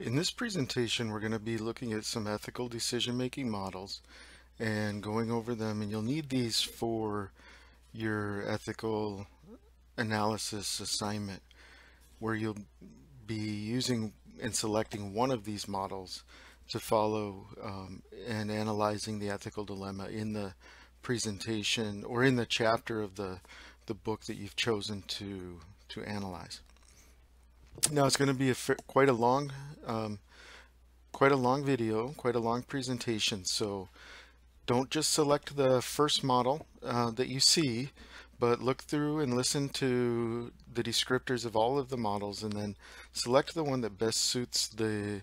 In this presentation, we're going to be looking at some ethical decision-making models and going over them. And you'll need these for your ethical analysis assignment, where you'll be using and selecting one of these models to follow um, and analyzing the ethical dilemma in the presentation or in the chapter of the, the book that you've chosen to, to analyze. Now it's going to be a quite a long, um, quite a long video, quite a long presentation. So don't just select the first model uh, that you see, but look through and listen to the descriptors of all of the models and then select the one that best suits the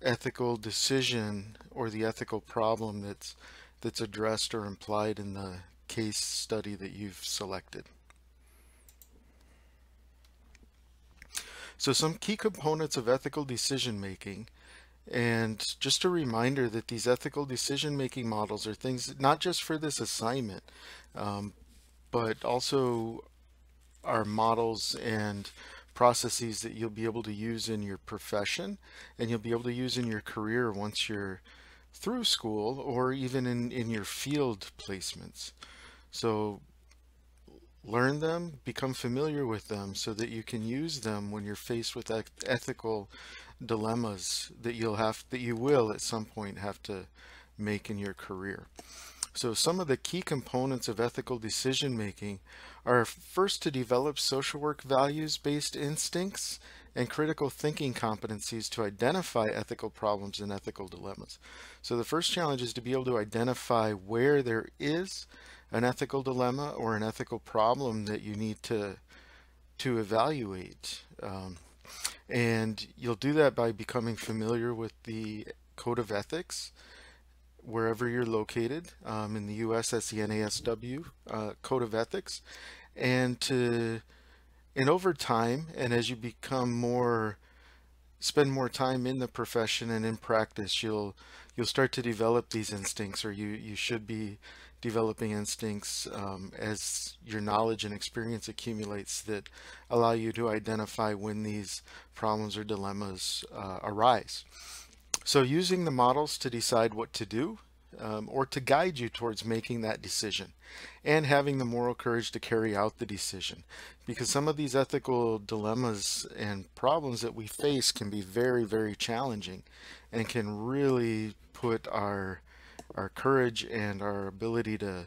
ethical decision or the ethical problem that's that's addressed or implied in the case study that you've selected. So some key components of ethical decision making and just a reminder that these ethical decision making models are things not just for this assignment, um, but also are models and processes that you'll be able to use in your profession and you'll be able to use in your career once you're through school or even in, in your field placements. So learn them, become familiar with them so that you can use them when you're faced with ethical dilemmas that you'll have that you will at some point have to make in your career. So some of the key components of ethical decision making are first to develop social work values based instincts and critical thinking competencies to identify ethical problems and ethical dilemmas. So the first challenge is to be able to identify where there is an ethical dilemma or an ethical problem that you need to to evaluate. Um, and you'll do that by becoming familiar with the Code of Ethics wherever you're located. Um, in the US, that's the NASW uh, Code of Ethics. And to and over time, and as you become more spend more time in the profession and in practice, you'll you'll start to develop these instincts, or you you should be developing instincts um, as your knowledge and experience accumulates that allow you to identify when these problems or dilemmas uh, arise. So using the models to decide what to do um, or to guide you towards making that decision and having the moral courage to carry out the decision because some of these ethical dilemmas and problems that we face can be very very challenging and can really put our our courage and our ability to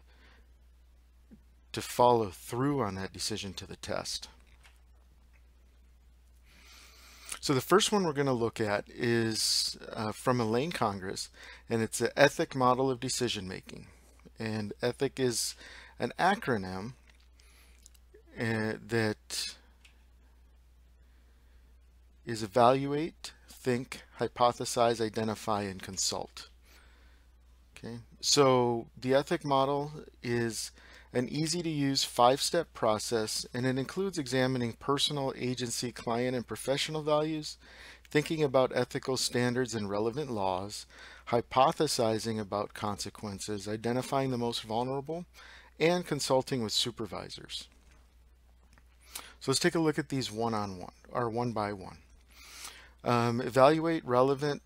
to follow through on that decision to the test. So the first one we're going to look at is uh, from Elaine Congress, and it's an ethic model of decision making. And ethic is an acronym uh, that is evaluate, think, hypothesize, identify, and consult. Okay, so the ethic model is an easy to use five-step process and it includes examining personal, agency, client, and professional values, thinking about ethical standards and relevant laws, hypothesizing about consequences, identifying the most vulnerable, and consulting with supervisors. So let's take a look at these one-on-one, or one by one. Um, evaluate relevant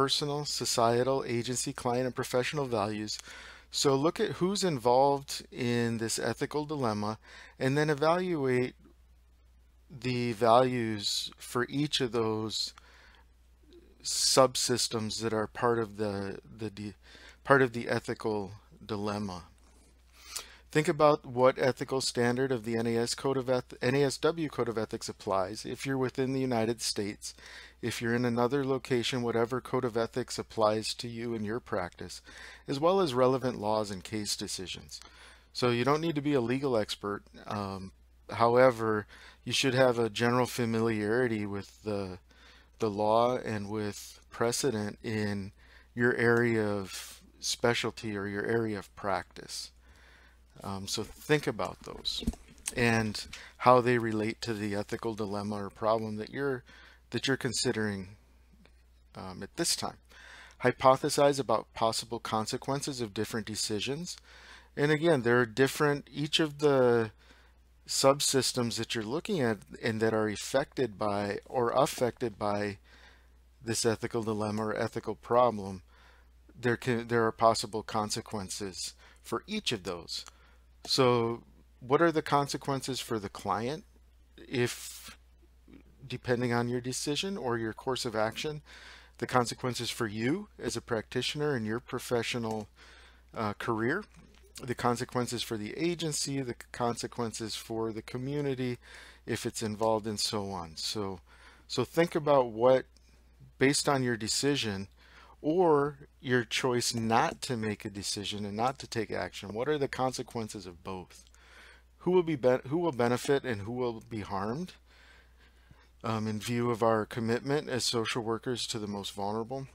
personal, societal, agency, client, and professional values so look at who's involved in this ethical dilemma and then evaluate the values for each of those subsystems that are part of the, the part of the ethical dilemma. Think about what ethical standard of the NAS Code of Eth NASW Code of Ethics applies if you're within the United States. If you're in another location, whatever Code of Ethics applies to you in your practice, as well as relevant laws and case decisions. So you don't need to be a legal expert. Um, however, you should have a general familiarity with the, the law and with precedent in your area of specialty or your area of practice. Um, so think about those and how they relate to the ethical dilemma or problem that you're that you're considering um, at this time. Hypothesize about possible consequences of different decisions. And again, there are different, each of the subsystems that you're looking at and that are affected by or affected by this ethical dilemma or ethical problem, there can there are possible consequences for each of those. So what are the consequences for the client if depending on your decision or your course of action, the consequences for you as a practitioner in your professional uh, career, the consequences for the agency, the consequences for the community if it's involved and so on. So, so think about what, based on your decision or your choice not to make a decision and not to take action, what are the consequences of both? Who will be, be who will benefit and who will be harmed? Um, in view of our commitment as social workers to the most vulnerable.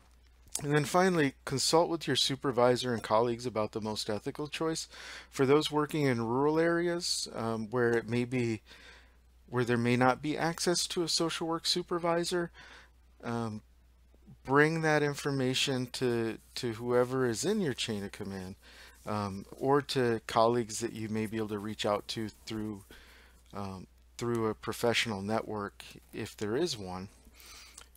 And then finally, consult with your supervisor and colleagues about the most ethical choice. For those working in rural areas um, where it may be, where there may not be access to a social work supervisor, um, bring that information to, to whoever is in your chain of command um, or to colleagues that you may be able to reach out to through, um, through a professional network if there is one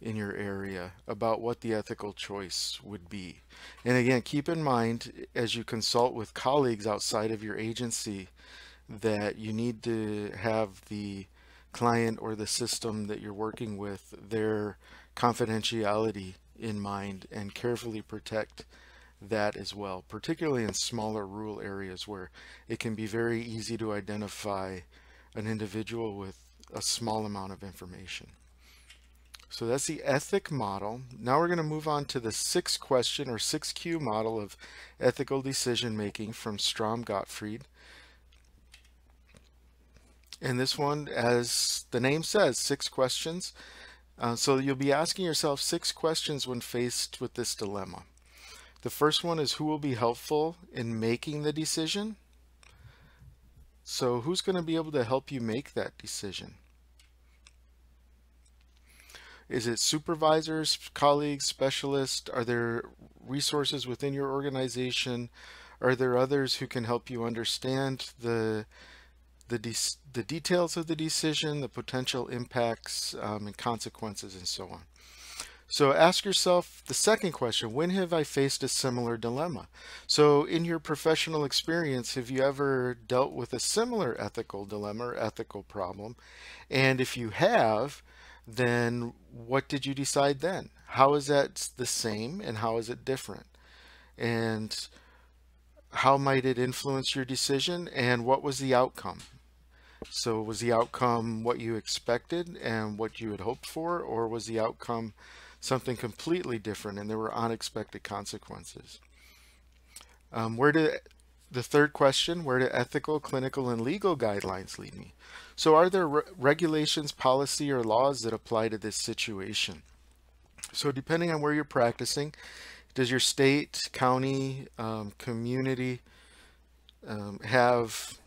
in your area about what the ethical choice would be. And again, keep in mind as you consult with colleagues outside of your agency that you need to have the client or the system that you're working with their confidentiality in mind and carefully protect that as well, particularly in smaller rural areas where it can be very easy to identify an individual with a small amount of information. So that's the ethic model. Now we're going to move on to the six question or 6Q model of ethical decision making from Strom Gottfried. And this one, as the name says, six questions. Uh, so you'll be asking yourself six questions when faced with this dilemma. The first one is who will be helpful in making the decision? So who's going to be able to help you make that decision? Is it supervisors, colleagues, specialists? Are there resources within your organization? Are there others who can help you understand the the, de the details of the decision, the potential impacts um, and consequences, and so on? So ask yourself the second question, when have I faced a similar dilemma? So in your professional experience, have you ever dealt with a similar ethical dilemma or ethical problem? And if you have, then what did you decide then? How is that the same and how is it different? And how might it influence your decision and what was the outcome? So was the outcome what you expected and what you had hoped for or was the outcome something completely different and there were unexpected consequences? Um, where do the third question, where do ethical, clinical, and legal guidelines lead me? So are there re regulations, policy, or laws that apply to this situation? So depending on where you're practicing, does your state, county, um, community um, have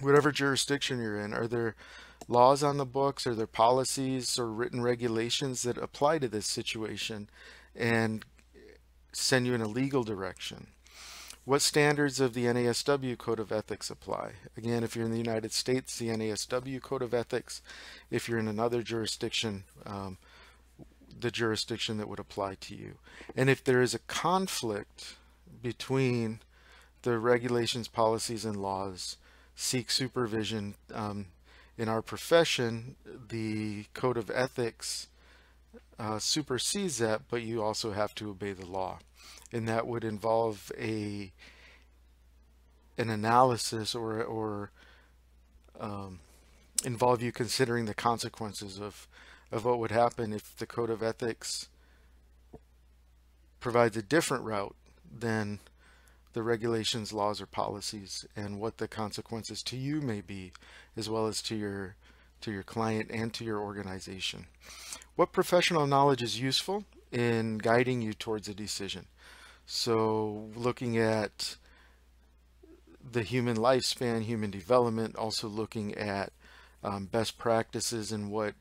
whatever jurisdiction you're in? Are there laws on the books? Are there policies or written regulations that apply to this situation and send you in a legal direction? What standards of the NASW Code of Ethics apply? Again, if you're in the United States, the NASW Code of Ethics. If you're in another jurisdiction, um, the jurisdiction that would apply to you. And if there is a conflict between the regulations, policies, and laws, seek supervision. Um, in our profession, the Code of Ethics uh, supersedes that, but you also have to obey the law and that would involve a an analysis or or um, involve you considering the consequences of of what would happen if the code of ethics provides a different route than the regulations, laws, or policies, and what the consequences to you may be, as well as to your to your client and to your organization. What professional knowledge is useful in guiding you towards a decision? So looking at the human lifespan, human development, also looking at um, best practices and what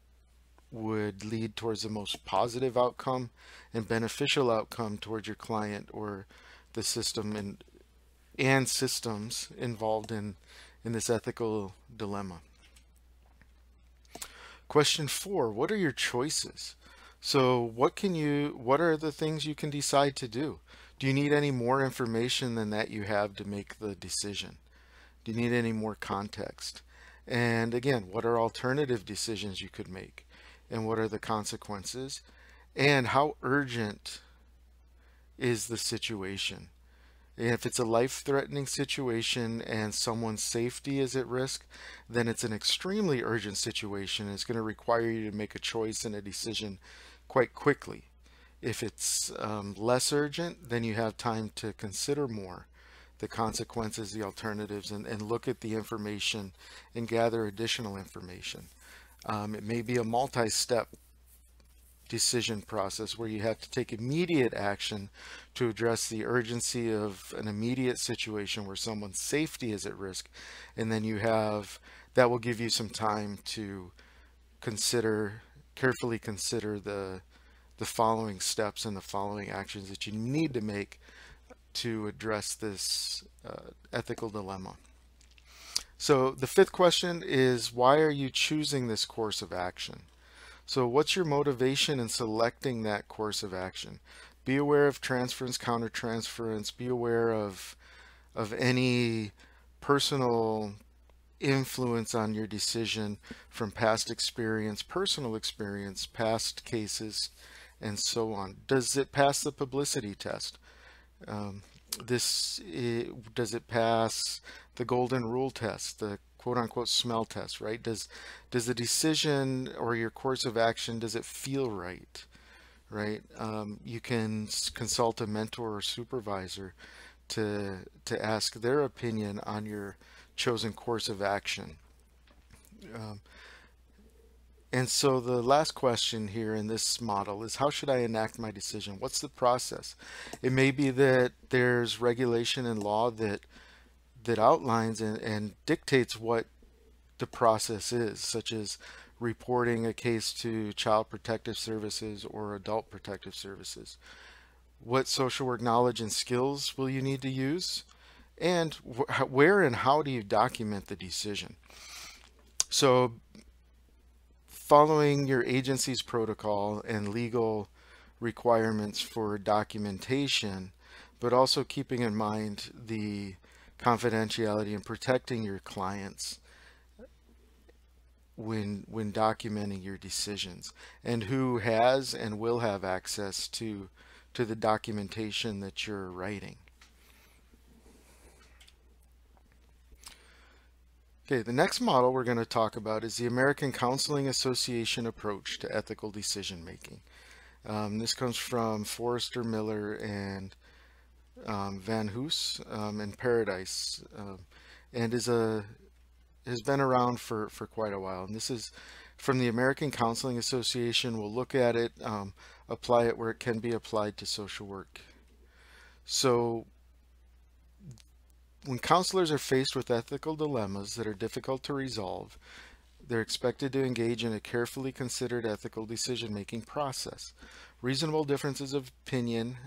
would lead towards the most positive outcome and beneficial outcome towards your client or the system and and systems involved in in this ethical dilemma. Question four, what are your choices? So what can you, what are the things you can decide to do? Do you need any more information than that you have to make the decision? Do you need any more context? And again, what are alternative decisions you could make? And what are the consequences? And how urgent is the situation? If it's a life-threatening situation and someone's safety is at risk, then it's an extremely urgent situation. It's going to require you to make a choice and a decision quite quickly. If it's um, less urgent, then you have time to consider more the consequences, the alternatives, and, and look at the information and gather additional information. Um, it may be a multi-step decision process where you have to take immediate action to address the urgency of an immediate situation where someone's safety is at risk and then you have that will give you some time to consider carefully consider the the following steps and the following actions that you need to make to address this uh, ethical dilemma. So the fifth question is why are you choosing this course of action? So what's your motivation in selecting that course of action? Be aware of transference, countertransference, be aware of, of any personal influence on your decision from past experience, personal experience, past cases, and so on. Does it pass the publicity test? Um, this it, does it pass the golden rule test, the quote unquote smell test, right? Does does the decision or your course of action does it feel right, right? Um, you can consult a mentor or supervisor to to ask their opinion on your chosen course of action. Um, and so the last question here in this model is how should I enact my decision? What's the process? It may be that there's regulation and law that that outlines and, and dictates what the process is, such as reporting a case to Child Protective Services or Adult Protective Services. What social work knowledge and skills will you need to use? And wh where and how do you document the decision? So following your agency's protocol and legal requirements for documentation, but also keeping in mind the confidentiality and protecting your clients when when documenting your decisions and who has and will have access to to the documentation that you're writing. Okay, the next model we're going to talk about is the American Counseling Association approach to ethical decision making. Um, this comes from Forester Miller and um, Van Hoose um, in Paradise, um, and is a has been around for for quite a while. And this is from the American Counseling Association. We'll look at it, um, apply it where it can be applied to social work. So when counselors are faced with ethical dilemmas that are difficult to resolve, they're expected to engage in a carefully considered ethical decision-making process. Reasonable differences of opinion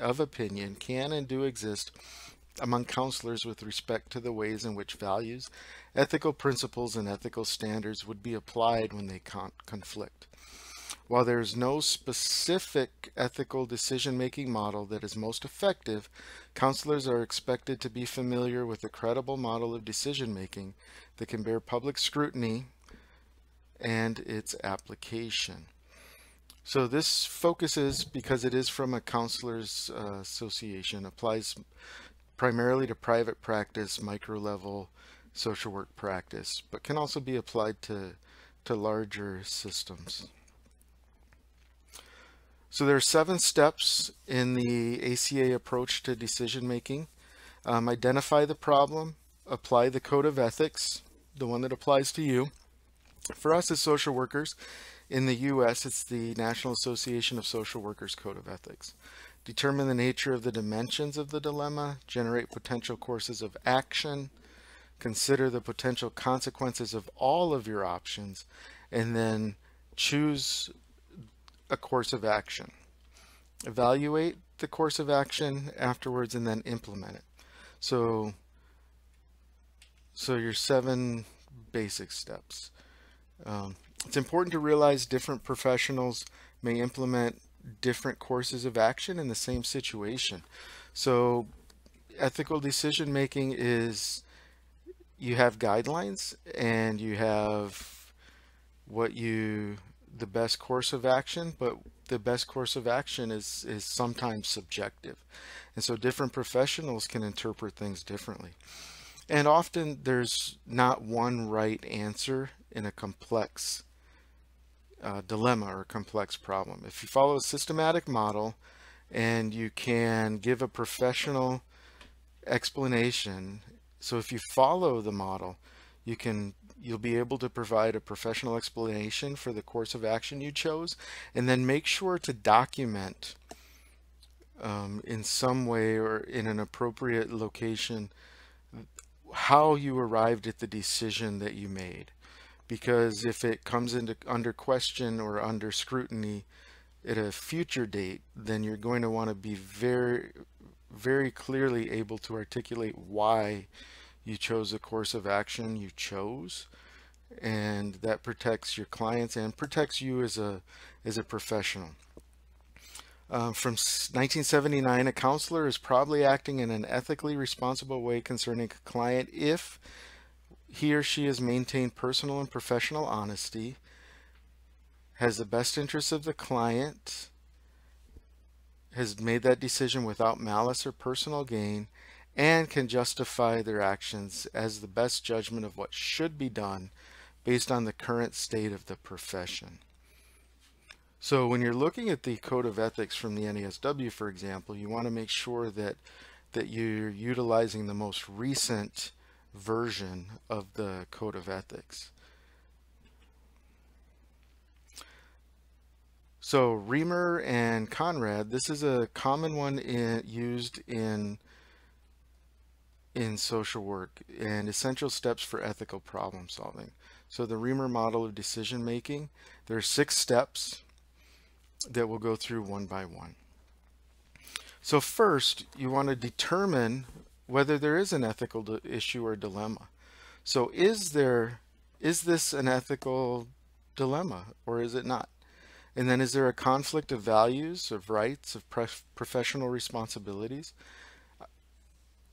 of opinion can and do exist among counselors with respect to the ways in which values, ethical principles, and ethical standards would be applied when they con conflict. While there is no specific ethical decision-making model that is most effective, counselors are expected to be familiar with a credible model of decision-making that can bear public scrutiny and its application. So this focuses, because it is from a counselor's uh, association, applies primarily to private practice, micro-level social work practice, but can also be applied to, to larger systems. So there are seven steps in the ACA approach to decision making. Um, identify the problem, apply the code of ethics, the one that applies to you. For us as social workers, in the U.S., it's the National Association of Social Workers Code of Ethics. Determine the nature of the dimensions of the dilemma, generate potential courses of action, consider the potential consequences of all of your options, and then choose a course of action. Evaluate the course of action afterwards and then implement it. So, so your seven basic steps. Um, it's important to realize different professionals may implement different courses of action in the same situation. So ethical decision making is you have guidelines and you have what you the best course of action, but the best course of action is is sometimes subjective. And so different professionals can interpret things differently. And often there's not one right answer in a complex uh, dilemma or complex problem. If you follow a systematic model and you can give a professional explanation, so if you follow the model, you can you'll be able to provide a professional explanation for the course of action you chose and then make sure to document um, in some way or in an appropriate location how you arrived at the decision that you made because if it comes into under question or under scrutiny at a future date, then you're going to want to be very, very clearly able to articulate why you chose the course of action you chose. And that protects your clients and protects you as a, as a professional. Uh, from 1979, a counselor is probably acting in an ethically responsible way concerning a client if he or she has maintained personal and professional honesty, has the best interests of the client, has made that decision without malice or personal gain, and can justify their actions as the best judgment of what should be done based on the current state of the profession. So when you're looking at the code of ethics from the NASW, for example, you want to make sure that that you're utilizing the most recent version of the Code of Ethics. So Reamer and Conrad, this is a common one in, used in in social work and essential steps for ethical problem solving. So the Reamer model of decision making, there are six steps that we'll go through one by one. So first, you want to determine whether there is an ethical issue or dilemma. So is there is this an ethical dilemma or is it not? And then is there a conflict of values, of rights, of professional responsibilities?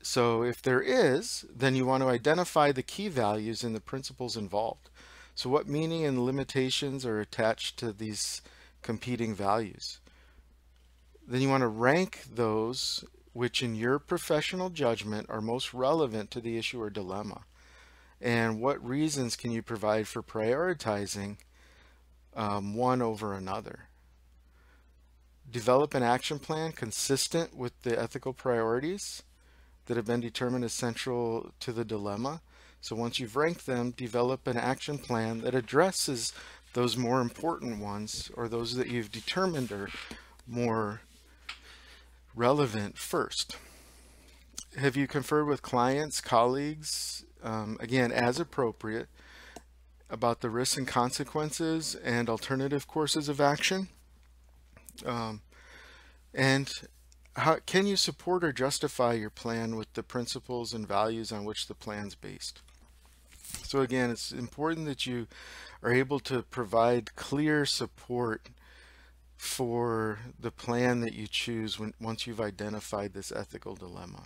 So if there is, then you want to identify the key values and the principles involved. So what meaning and limitations are attached to these competing values? Then you want to rank those which in your professional judgment are most relevant to the issue or dilemma? And what reasons can you provide for prioritizing um, one over another? Develop an action plan consistent with the ethical priorities that have been determined as central to the dilemma. So once you've ranked them, develop an action plan that addresses those more important ones or those that you've determined are more relevant first. Have you conferred with clients, colleagues, um, again, as appropriate, about the risks and consequences and alternative courses of action? Um, and how, can you support or justify your plan with the principles and values on which the plan's based? So again, it's important that you are able to provide clear support for the plan that you choose when, once you've identified this ethical dilemma.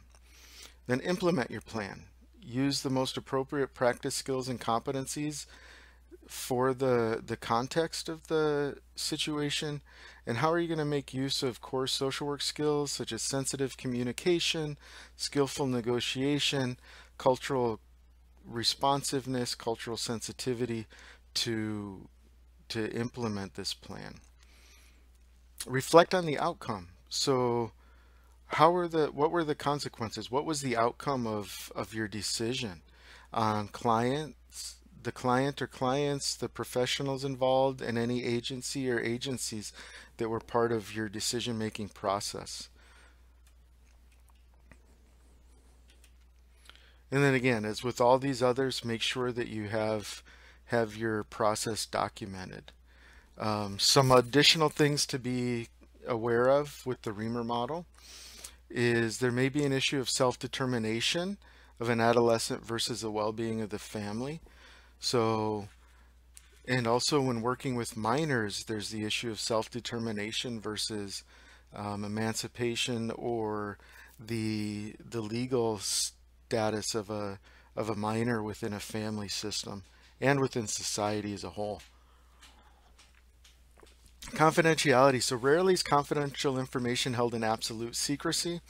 Then implement your plan. Use the most appropriate practice skills and competencies for the, the context of the situation and how are you going to make use of core social work skills such as sensitive communication, skillful negotiation, cultural responsiveness, cultural sensitivity to, to implement this plan reflect on the outcome. So how were the what were the consequences? What was the outcome of of your decision on clients, the client or clients, the professionals involved, and any agency or agencies that were part of your decision making process? And then again, as with all these others, make sure that you have have your process documented. Um, some additional things to be aware of with the Reamer model is there may be an issue of self-determination of an adolescent versus the well-being of the family. So and also when working with minors, there's the issue of self-determination versus um, emancipation or the the legal status of a of a minor within a family system and within society as a whole. Confidentiality. So rarely is confidential information held in absolute secrecy.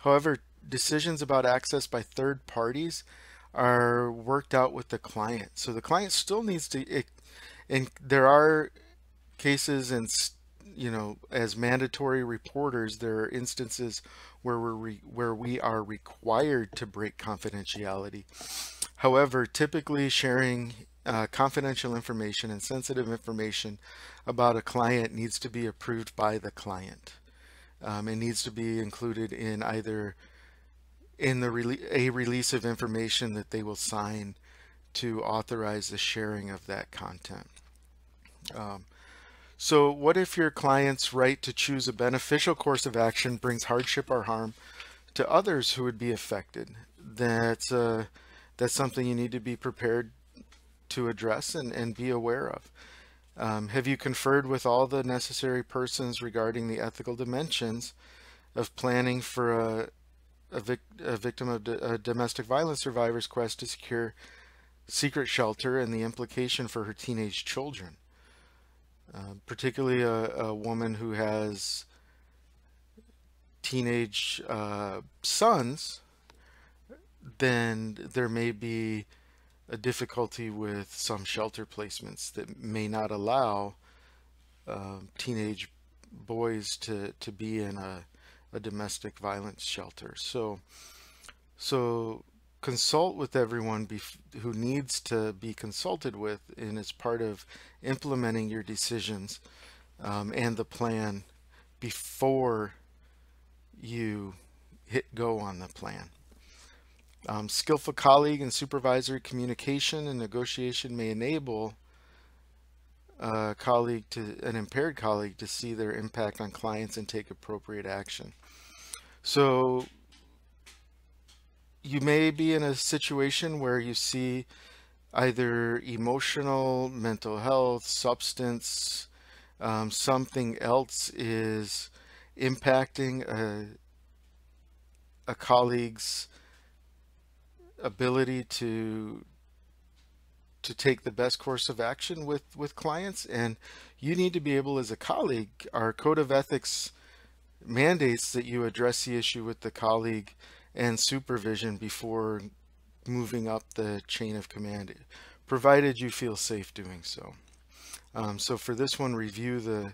However, decisions about access by third parties are worked out with the client. So the client still needs to, it, and there are cases and, you know, as mandatory reporters, there are instances where we're where we are required to break confidentiality. However, typically sharing uh, confidential information and sensitive information about a client needs to be approved by the client. Um, it needs to be included in either in the rele a release of information that they will sign to authorize the sharing of that content. Um, so what if your client's right to choose a beneficial course of action brings hardship or harm to others who would be affected? That's, uh, that's something you need to be prepared to address and, and be aware of. Um, have you conferred with all the necessary persons regarding the ethical dimensions of planning for a, a, vic a victim of a domestic violence survivor's quest to secure secret shelter and the implication for her teenage children? Uh, particularly a, a, woman who has teenage uh, sons, then there may be a difficulty with some shelter placements that may not allow uh, teenage boys to, to be in a, a domestic violence shelter. So, so consult with everyone who needs to be consulted with and as part of implementing your decisions um, and the plan before you hit go on the plan. Um, skillful colleague and supervisory communication and negotiation may enable a colleague to an impaired colleague to see their impact on clients and take appropriate action. So you may be in a situation where you see either emotional, mental health, substance, um, something else is impacting a, a colleague's ability to to take the best course of action with with clients and you need to be able as a colleague our code of ethics mandates that you address the issue with the colleague and supervision before moving up the chain of command provided you feel safe doing so. Um, so for this one review the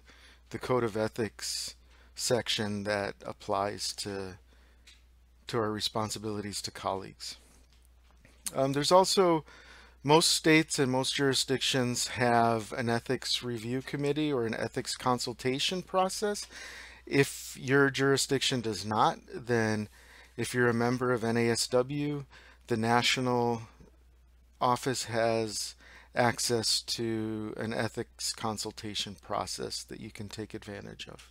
the code of ethics section that applies to to our responsibilities to colleagues um, there's also most states and most jurisdictions have an ethics review committee or an ethics consultation process. If your jurisdiction does not, then if you're a member of NASW, the national office has access to an ethics consultation process that you can take advantage of.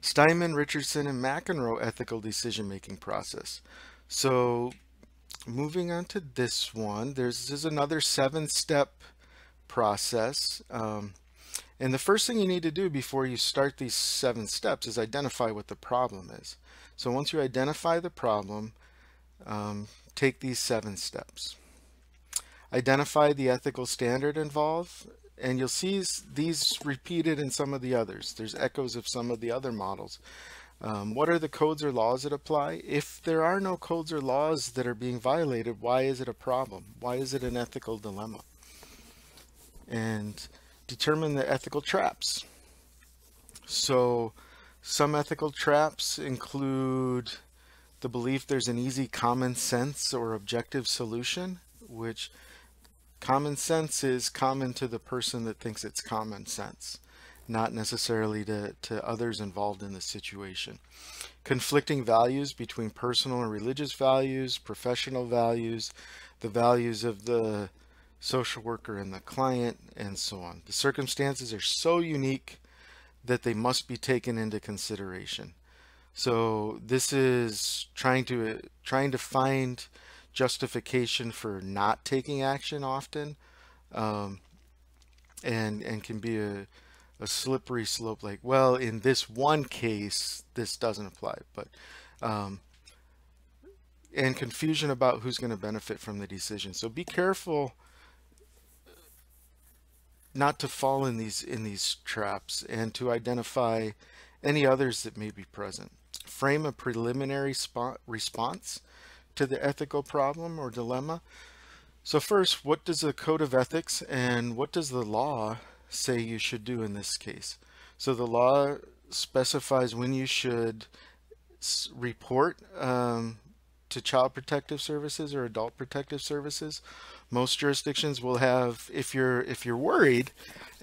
Steinman, Richardson, and McEnroe ethical decision-making process. So moving on to this one, there's this is another seven step process. Um, and the first thing you need to do before you start these seven steps is identify what the problem is. So once you identify the problem, um, take these seven steps. Identify the ethical standard involved, and you'll see these repeated in some of the others. There's echoes of some of the other models. Um, what are the codes or laws that apply? If there are no codes or laws that are being violated, why is it a problem? Why is it an ethical dilemma? And determine the ethical traps. So some ethical traps include the belief there's an easy common sense or objective solution, which common sense is common to the person that thinks it's common sense not necessarily to, to others involved in the situation. Conflicting values between personal and religious values, professional values, the values of the social worker and the client, and so on. The circumstances are so unique that they must be taken into consideration. So this is trying to trying to find justification for not taking action often um, and and can be a, a slippery slope like well in this one case this doesn't apply but um, and confusion about who's going to benefit from the decision. So be careful not to fall in these in these traps and to identify any others that may be present. Frame a preliminary spot response to the ethical problem or dilemma. So first, what does the code of ethics and what does the law say you should do in this case? So the law specifies when you should report um, to child protective services or adult protective services. Most jurisdictions will have, if you're if you're worried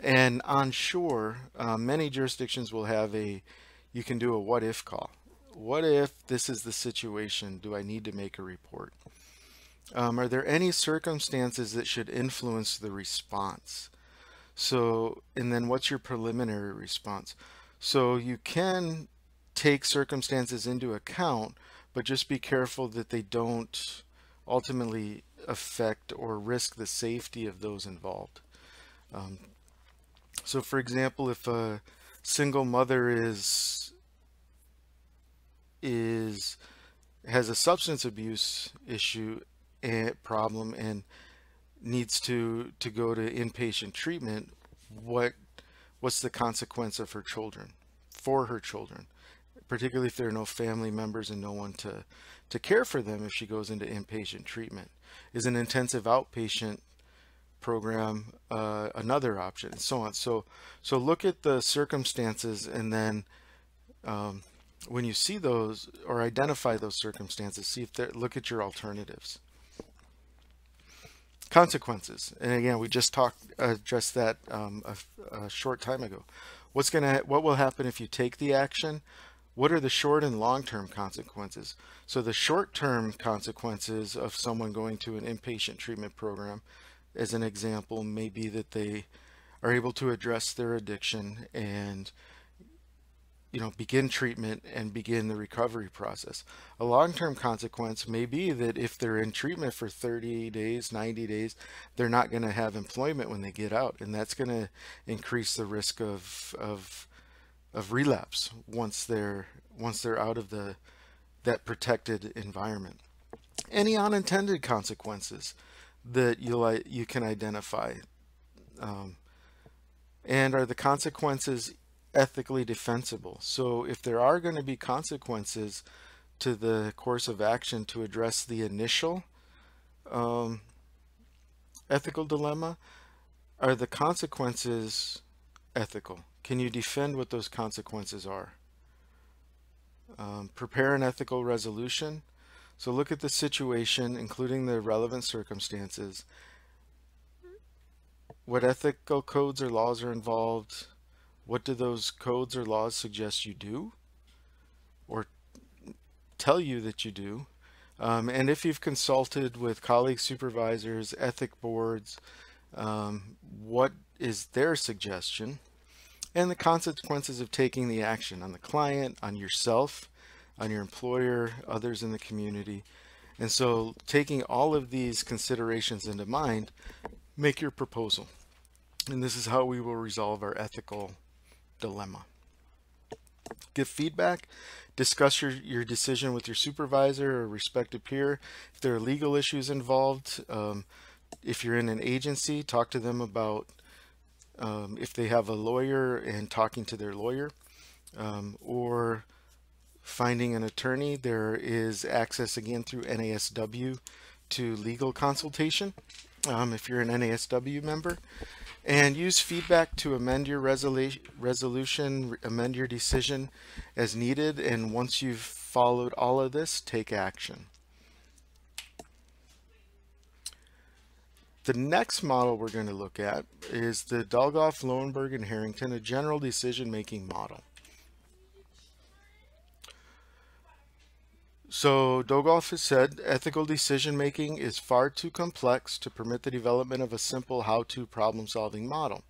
and unsure, uh, many jurisdictions will have a, you can do a what if call. What if this is the situation? Do I need to make a report? Um, are there any circumstances that should influence the response? So, and then what's your preliminary response? So you can take circumstances into account, but just be careful that they don't ultimately affect or risk the safety of those involved. Um, so for example, if a single mother is is has a substance abuse issue problem and needs to to go to inpatient treatment what what's the consequence of her children for her children? Particularly if there are no family members and no one to to care for them if she goes into inpatient treatment. Is an intensive outpatient program uh, another option and so on. So so look at the circumstances and then um, when you see those or identify those circumstances see if they look at your alternatives consequences. And again we just talked addressed that um, a, a, short time ago. What's gonna what will happen if you take the action? What are the short and long-term consequences? So the short-term consequences of someone going to an inpatient treatment program as an example may be that they are able to address their addiction and you know, begin treatment and begin the recovery process. A long-term consequence may be that if they're in treatment for 30 days, 90 days, they're not going to have employment when they get out, and that's going to increase the risk of of of relapse once they're once they're out of the that protected environment. Any unintended consequences that you you can identify, um, and are the consequences ethically defensible. So if there are going to be consequences to the course of action to address the initial um, ethical dilemma, are the consequences ethical? Can you defend what those consequences are? Um, prepare an ethical resolution. So look at the situation, including the relevant circumstances. What ethical codes or laws are involved? What do those codes or laws suggest you do? Or tell you that you do? Um, and if you've consulted with colleagues, supervisors, ethic boards, um, what is their suggestion? And the consequences of taking the action on the client, on yourself, on your employer, others in the community. And so taking all of these considerations into mind, make your proposal. And this is how we will resolve our ethical dilemma. Give feedback, discuss your, your decision with your supervisor or respective peer. If there are legal issues involved, um, if you're in an agency, talk to them about um, if they have a lawyer and talking to their lawyer um, or finding an attorney. There is access again through NASW to legal consultation um, if you're an NASW member and use feedback to amend your resolution, amend your decision as needed. And once you've followed all of this, take action. The next model we're going to look at is the Dolgoff, Loewenberg, and Harrington, a general decision-making model. So Dolgoff has said ethical decision making is far too complex to permit the development of a simple how-to problem-solving model.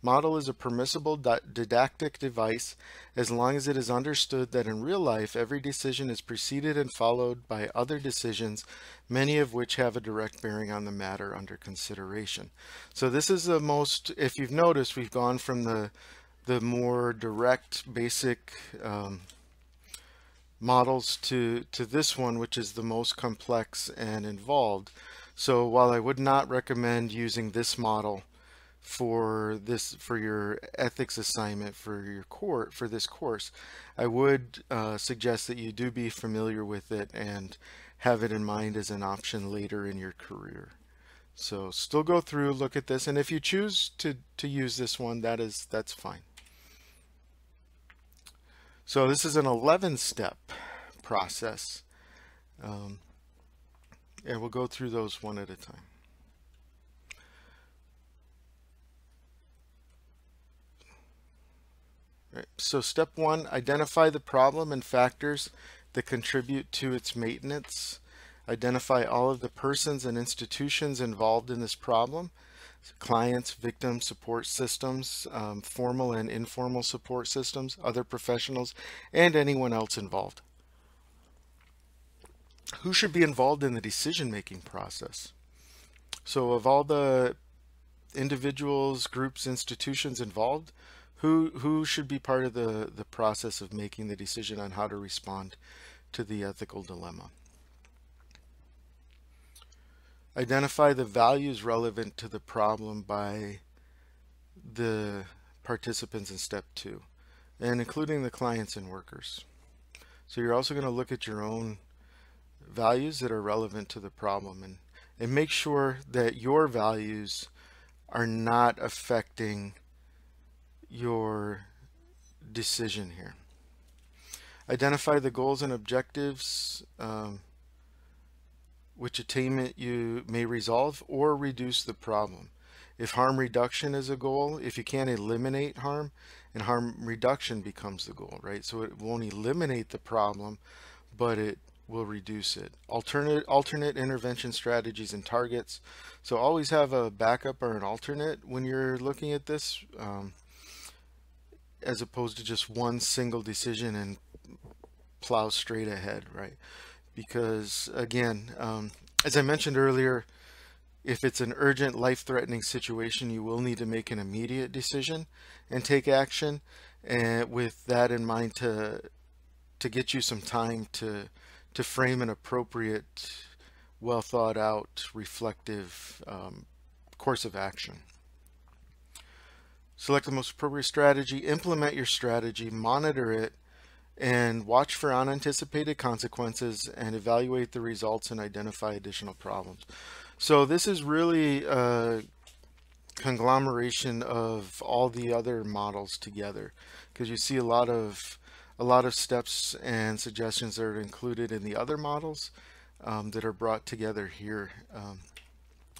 Model is a permissible didactic device as long as it is understood that in real life every decision is preceded and followed by other decisions, many of which have a direct bearing on the matter under consideration. So this is the most, if you've noticed, we've gone from the, the more direct, basic um, models to, to this one, which is the most complex and involved. So while I would not recommend using this model for this for your ethics assignment for your court for this course, I would uh, suggest that you do be familiar with it and have it in mind as an option later in your career. So still go through, look at this, and if you choose to, to use this one, that is that's fine. So this is an 11 step process. Um, and we'll go through those one at a time. Right. So step one, identify the problem and factors that contribute to its maintenance. Identify all of the persons and institutions involved in this problem. Clients, victim support systems, um, formal and informal support systems, other professionals, and anyone else involved. Who should be involved in the decision-making process? So of all the individuals, groups, institutions involved, who who should be part of the the process of making the decision on how to respond to the ethical dilemma identify the values relevant to the problem by the participants in step two and including the clients and workers so you're also going to look at your own values that are relevant to the problem and and make sure that your values are not affecting your decision here. Identify the goals and objectives um, which attainment you may resolve or reduce the problem. If harm reduction is a goal, if you can't eliminate harm, and harm reduction becomes the goal, right? So it won't eliminate the problem, but it will reduce it. Alternate alternate intervention strategies and targets. So always have a backup or an alternate when you're looking at this. Um, as opposed to just one single decision and plow straight ahead, right? Because again, um, as I mentioned earlier, if it's an urgent life-threatening situation, you will need to make an immediate decision and take action. And with that in mind to to get you some time to to frame an appropriate, well thought out, reflective um, course of action. Select the most appropriate strategy, implement your strategy, monitor it, and watch for unanticipated consequences and evaluate the results and identify additional problems. So this is really a conglomeration of all the other models together because you see a lot of a lot of steps and suggestions that are included in the other models um, that are brought together here. Um,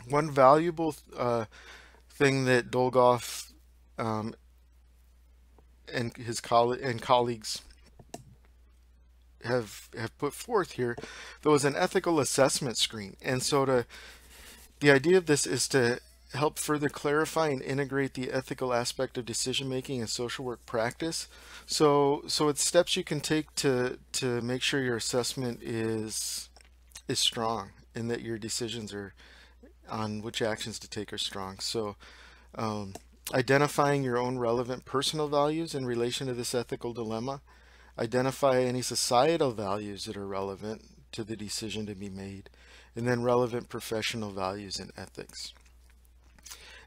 one valuable uh, thing that Dolgoff um, and his coll and colleagues have have put forth here, there was an ethical assessment screen. And so to the idea of this is to help further clarify and integrate the ethical aspect of decision making and social work practice. So so it's steps you can take to to make sure your assessment is is strong and that your decisions are on which actions to take are strong. So um, identifying your own relevant personal values in relation to this ethical dilemma, identify any societal values that are relevant to the decision to be made, and then relevant professional values and ethics.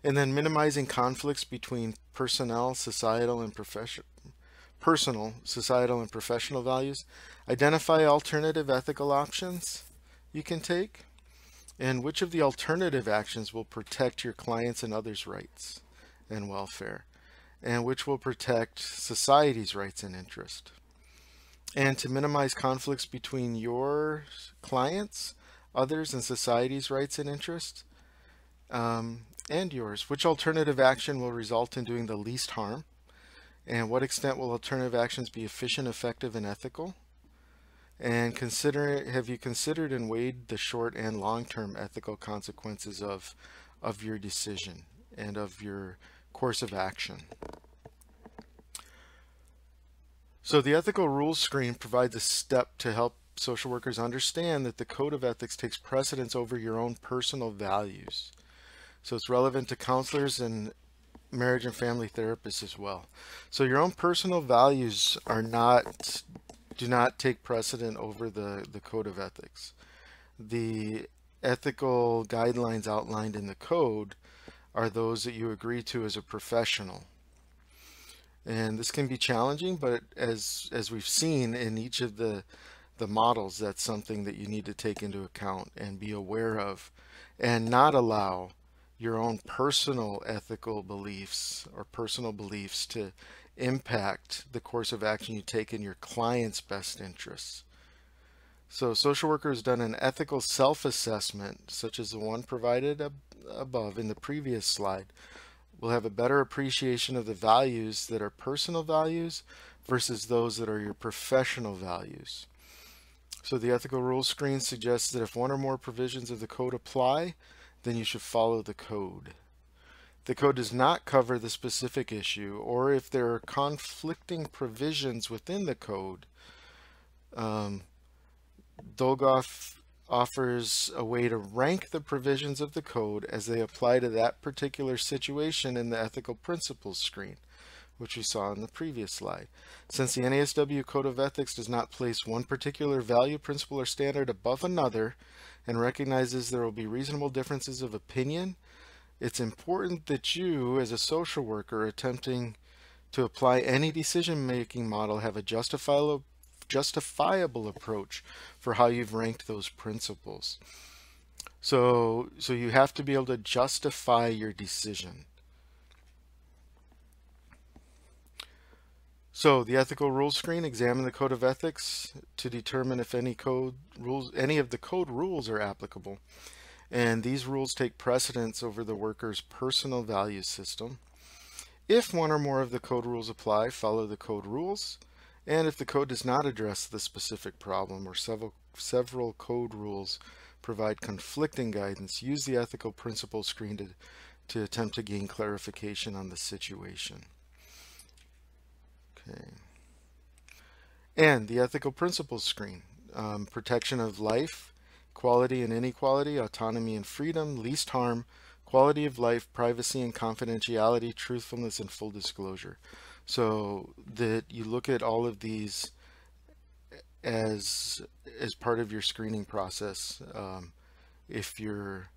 And then minimizing conflicts between personnel, societal, and professional personal, societal, and professional values. Identify alternative ethical options you can take, and which of the alternative actions will protect your clients' and others' rights and welfare, and which will protect society's rights and interest. And to minimize conflicts between your clients, others, and society's rights and interests, um, and yours. Which alternative action will result in doing the least harm? And what extent will alternative actions be efficient, effective, and ethical? And consider have you considered and weighed the short and long-term ethical consequences of of your decision and of your course of action. So the ethical rules screen provides a step to help social workers understand that the code of ethics takes precedence over your own personal values. So it's relevant to counselors and marriage and family therapists as well. So your own personal values are not do not take precedent over the, the code of ethics. The ethical guidelines outlined in the code are those that you agree to as a professional. And this can be challenging, but as as we've seen in each of the the models, that's something that you need to take into account and be aware of and not allow your own personal ethical beliefs or personal beliefs to impact the course of action you take in your client's best interests. So social worker has done an ethical self-assessment, such as the one provided ab above in the previous slide, will have a better appreciation of the values that are personal values versus those that are your professional values. So the ethical rules screen suggests that if one or more provisions of the code apply, then you should follow the code. The code does not cover the specific issue, or if there are conflicting provisions within the code, um, Dolgoff offers a way to rank the provisions of the code as they apply to that particular situation in the ethical principles screen which we saw in the previous slide. Since the NASW Code of Ethics does not place one particular value, principle, or standard above another and recognizes there will be reasonable differences of opinion, it's important that you, as a social worker attempting to apply any decision-making model, have a justifiable, justifiable approach for how you've ranked those principles. So, so you have to be able to justify your decision. So the ethical rules screen, examine the code of ethics to determine if any code rules, any of the code rules are applicable. And these rules take precedence over the worker's personal value system. If one or more of the code rules apply, follow the code rules. And if the code does not address the specific problem or several, several code rules provide conflicting guidance, use the ethical principles screen to, to attempt to gain clarification on the situation. Okay. And the ethical principles screen, um, protection of life, equality and inequality, autonomy and freedom, least harm, quality of life, privacy and confidentiality, truthfulness and full disclosure. So that you look at all of these as as part of your screening process um, if you're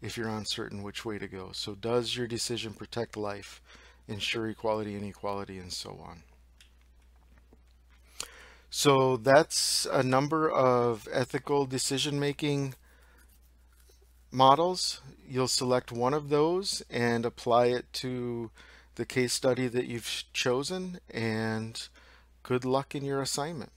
if you're uncertain which way to go. So does your decision protect life, ensure equality, and equality, and so on? So that's a number of ethical decision-making models. You'll select one of those and apply it to the case study that you've chosen and good luck in your assignment.